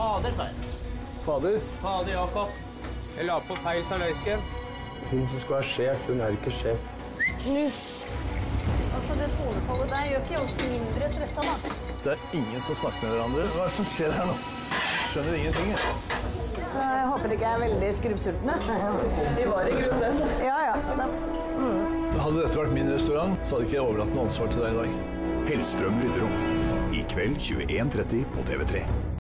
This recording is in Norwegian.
Fader, jeg. Fader, Fader Jakob. Jeg la på feil tallerken. hun som skal være sjef, hun er ikke sjef. Altså, det tonefallet der gjør ikke oss mindre stressa, da. Det er ingen som snakker med hverandre. Hva er det som skjer her nå? Skjønner ingenting. jeg. Så jeg håper ikke jeg er veldig skrubbsultne. Vi var i grunnen Ja, ja. Da- mm. Hadde dette vært min restaurant, så hadde ikke jeg overlatt noe ansvar til deg i dag. Hellstrøm rydder opp. I kveld 21.30 på TV3.